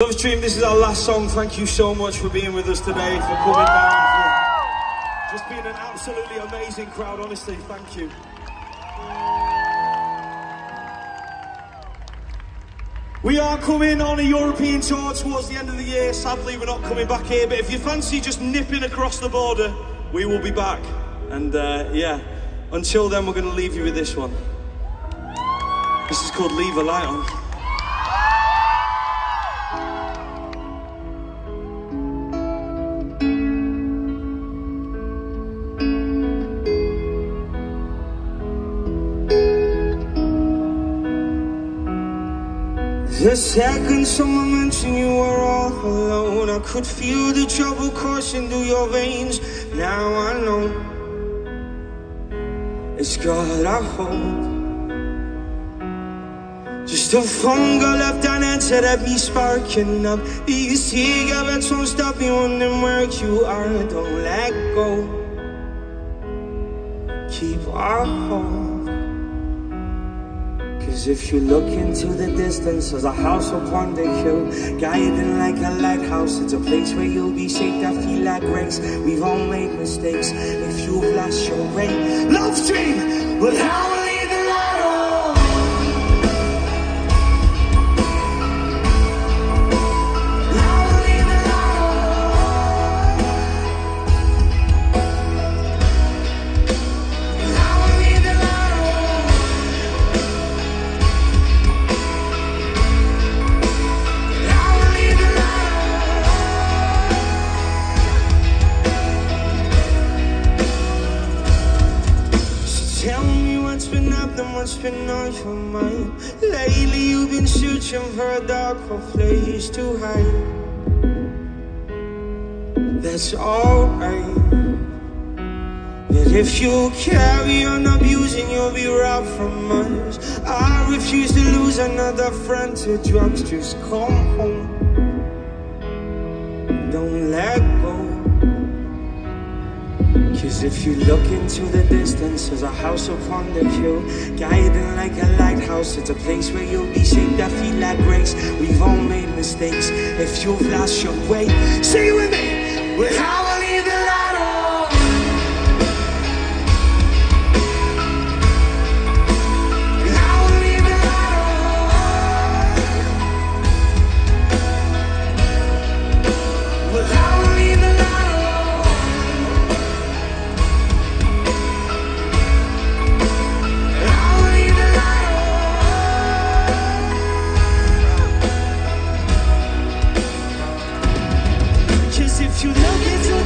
Lovestream, this is our last song. Thank you so much for being with us today, for coming down, just being an absolutely amazing crowd. Honestly, thank you. We are coming on a European tour towards the end of the year. Sadly, we're not coming back here, but if you fancy just nipping across the border, we will be back. And uh, yeah, until then, we're going to leave you with this one. This is called Leave a Light On. The second someone mentioned you were all alone I could feel the trouble coursing through your veins. Now I know It's God I hope Just a phone call left unanswered that me sparking up. These cigarettes won't stop me wondering where you are Don't let go. Keep our hope Cause if you look into the distance, there's a house upon the hill, guiding like a lighthouse. It's a place where you'll be safe. I feel like grace. We've all made mistakes. If you've lost your way, love stream. But how been on your mind. Lately you've been searching for a darker place to hide. That's alright. But if you carry on abusing you'll be robbed from us. I refuse to lose another friend to drugs Just come home If you look into the distance, there's a house upon the hill, guiding like a lighthouse. It's a place where you'll be safe. I feel like grace. We've all made mistakes. If you've lost your way, say with me, how you love me.